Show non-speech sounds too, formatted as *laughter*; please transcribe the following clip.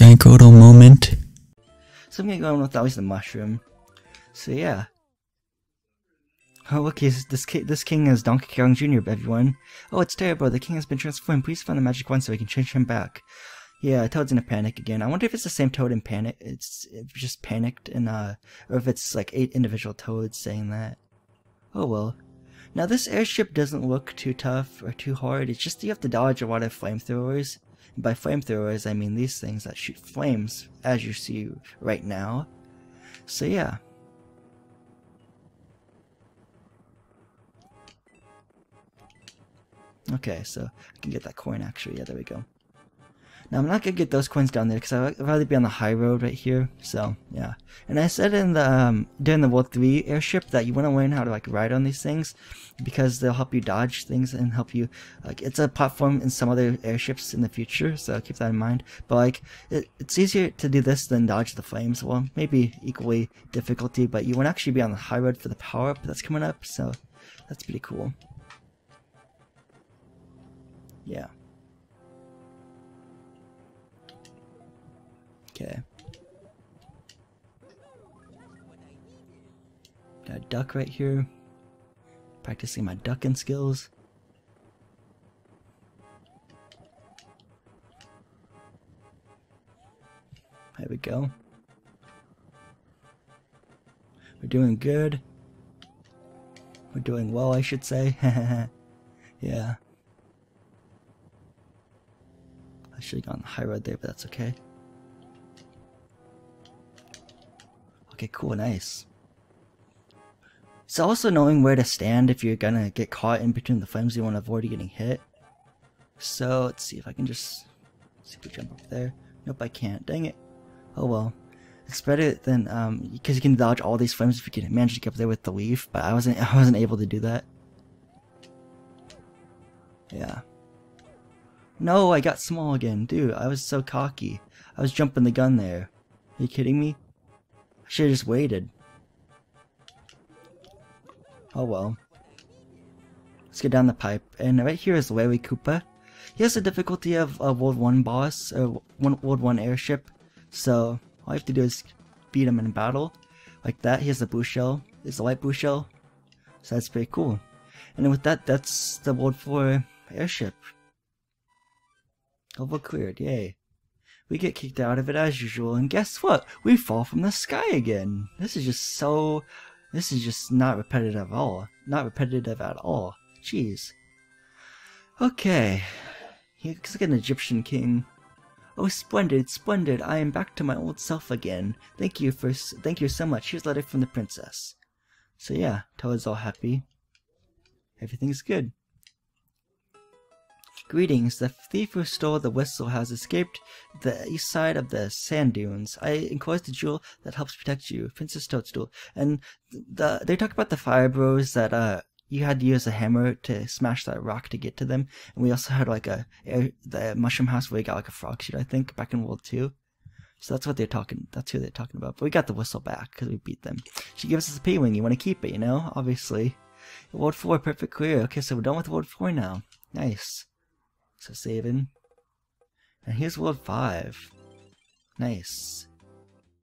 GiantGrotle moment. So I'm gonna go in with always the mushroom. So yeah. Oh look, this, ki this king is Donkey Kong Jr., everyone. Oh, it's terrible. The king has been transformed. Please find the magic wand so we can change him back. Yeah, Toad's in a panic again. I wonder if it's the same Toad in panic. It's, it's just panicked, and uh, or if it's like eight individual Toads saying that. Oh well. Now this airship doesn't look too tough or too hard. It's just you have to dodge a lot of flamethrowers. And by flamethrowers, I mean these things that shoot flames, as you see right now. So yeah. Okay, so I can get that coin actually. Yeah, there we go. Now I'm not gonna get those coins down there because I'd rather be on the high road right here. So yeah, and I said in the um, during the World 3 airship that you want to learn how to like ride on these things because they'll help you dodge things and help you. Like it's a platform in some other airships in the future, so keep that in mind. But like it, it's easier to do this than dodge the flames. Well, maybe equally difficulty, but you want to actually be on the high road for the power up that's coming up. So that's pretty cool. Yeah. Okay. Got a duck right here. Practicing my ducking skills. There we go. We're doing good. We're doing well, I should say. *laughs* yeah. I should have gone the high road there, but that's okay. Okay, cool, nice. It's also knowing where to stand if you're gonna get caught in between the flames you want to avoid getting hit. So, let's see if I can just... see if we jump up there. Nope, I can't. Dang it. Oh well. It's better than, um, because you can dodge all these flames if you can manage to get up there with the leaf, but I wasn't, *laughs* I wasn't able to do that. Yeah. No, I got small again. Dude, I was so cocky. I was jumping the gun there. Are you kidding me? Should have just waited. Oh well. Let's get down the pipe. And right here is Larry Koopa. He has the difficulty of a World 1 boss, or World 1 airship. So, all you have to do is beat him in battle. Like that. He has the blue shell. It's a light blue shell. So that's pretty cool. And with that, that's the World 4 airship. Level cleared, yay. We get kicked out of it as usual, and guess what? We fall from the sky again. This is just so... This is just not repetitive at all. Not repetitive at all. Jeez. Okay. He looks like an Egyptian king. Oh, splendid, splendid! I am back to my old self again. Thank you for, thank you so much. Here's a letter from the princess. So yeah, Toad's all happy. Everything's good. Greetings, the thief who stole the whistle has escaped the east side of the sand dunes. I enclosed the jewel that helps protect you, Princess Toadstool. And the they talk about the fire bros that uh you had to use a hammer to smash that rock to get to them. And we also had like a air, the mushroom house where we got like a frog suit, I think, back in World Two. So that's what they're talking. That's who they're talking about. But we got the whistle back because we beat them. She gives us a P-wing. You want to keep it, you know? Obviously. World Four, perfect clear. Okay, so we're done with World Four now. Nice. So saving. And here's World 5. Nice.